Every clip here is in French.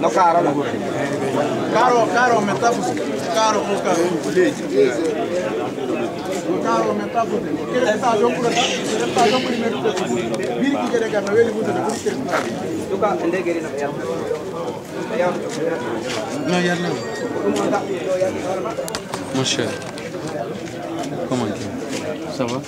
No caro, no. Caro, caro, metáfora, Caro, o cara aumentar caro metáfora ele está jogando por aqui, ele está jogando primeiro do segundo. Vire que ele ganhou, ele muda depois que ele está. Tu cá, onde é que ele não ganhou? Não, não. Mocha, como é que é? Ça va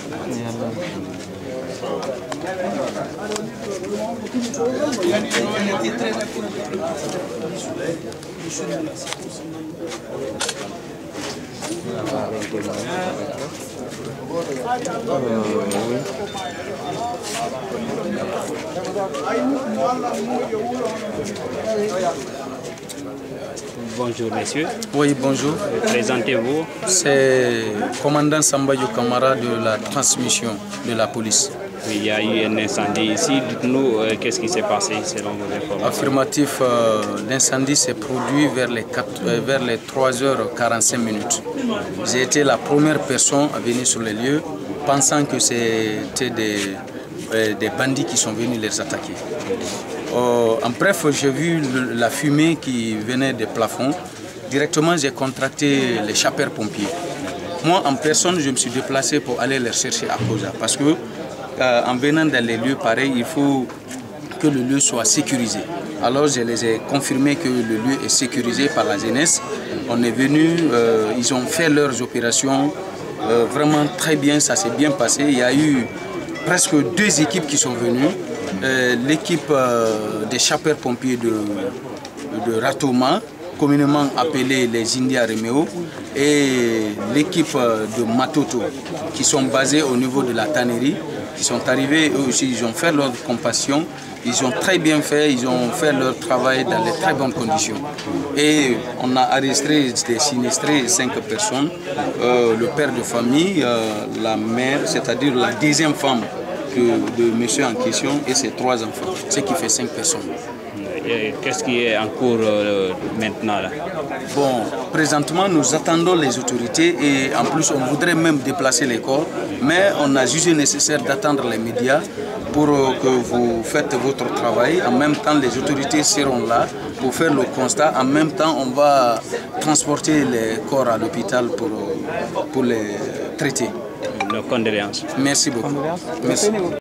Yalla. Bonjour messieurs, Oui, bonjour. présentez-vous. C'est commandant Sambayou Kamara de la transmission de la police. Il y a eu un incendie ici. Dites-nous euh, qu'est-ce qui s'est passé selon vos informations? Affirmatif, euh, l'incendie s'est produit vers les, 4, euh, vers les 3h45 minutes. J'ai été la première personne à venir sur les lieux pensant que c'était des, euh, des bandits qui sont venus les attaquer. Euh, en bref, j'ai vu la fumée qui venait des plafonds. Directement, j'ai contracté les sapeurs-pompiers. Moi, en personne, je me suis déplacé pour aller les chercher à Koza. Parce que, euh, en venant dans les lieux pareils, il faut que le lieu soit sécurisé. Alors, je les ai confirmé que le lieu est sécurisé par la jeunesse. On est venu, ils ont fait leurs opérations vraiment très bien, ça s'est bien passé. Il y a eu presque deux équipes qui sont venues. Euh, L'équipe euh, des sapeurs-pompiers de, de Ratoma, communément appelée les Indiens Remeo, et l'équipe euh, de Matoto, qui sont basés au niveau de la tannerie, qui sont arrivés, aussi, ils ont fait leur compassion, ils ont très bien fait, ils ont fait leur travail dans de très bonnes conditions. Et on a arrêté des sinistrés, cinq personnes, euh, le père de famille, euh, la mère, c'est-à-dire la deuxième femme que- de monsieur en question et ses trois enfants, ce qui fait cinq personnes. Qu'est-ce qui est en cours euh, maintenant là? Bon, présentement, nous attendons les autorités et en plus, on voudrait même déplacer les corps, mais on a jugé nécessaire d'attendre les médias pour euh, que vous faites votre travail. En même temps, les autorités seront là pour faire le constat. En même temps, on va transporter les corps à l'hôpital pour, euh, pour les traiter. Nos condoléances. Merci beaucoup. Merci.